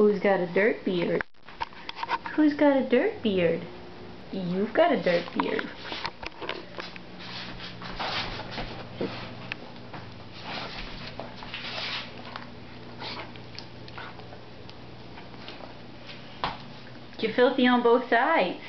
Who's got a dirt beard? Who's got a dirt beard? You've got a dirt beard. You're filthy on both sides.